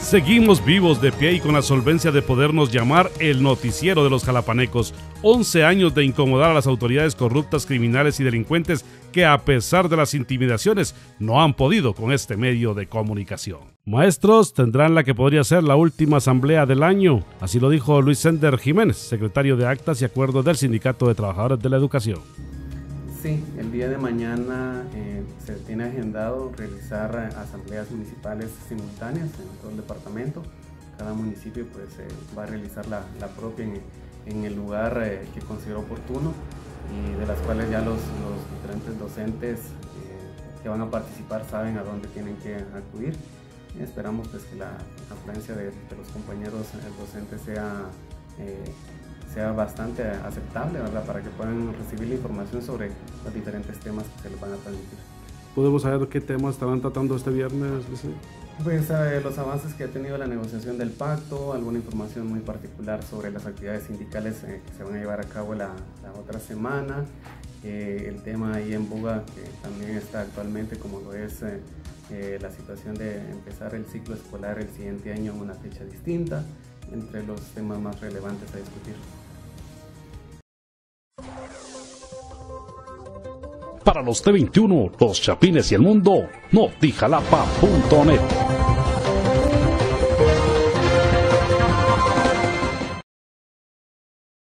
Seguimos vivos de pie y con la solvencia de podernos llamar el noticiero de los jalapanecos. 11 años de incomodar a las autoridades corruptas, criminales y delincuentes que a pesar de las intimidaciones no han podido con este medio de comunicación. Maestros tendrán la que podría ser la última asamblea del año, así lo dijo Luis Sender Jiménez, secretario de Actas y Acuerdos del Sindicato de Trabajadores de la Educación. Sí, el día de mañana eh, se tiene agendado realizar eh, asambleas municipales simultáneas en todo el departamento. Cada municipio pues eh, va a realizar la, propia en, el lugar que considera oportuno y de las cuales ya los, diferentes docentes que van a participar saben a dónde tienen que acudir. Esperamos pues, que la afluencia de los compañeros docentes sea sea bastante aceptable, ¿verdad? Para que puedan recibir la información sobre los diferentes temas que se les van a transmitir. ¿Podemos saber qué temas estarán tratando este viernes? Pues eh, los avances que ha tenido la negociación del pacto, alguna información muy particular sobre las actividades sindicales eh, que se van a llevar a cabo la, otra semana, eh, el tema ahí en Buga que también está actualmente como lo es la situación de empezar el ciclo escolar el siguiente año en una fecha distinta, entre los temas más relevantes a discutir. Para los T21, los Chapines y el mundo, notijalapa.net.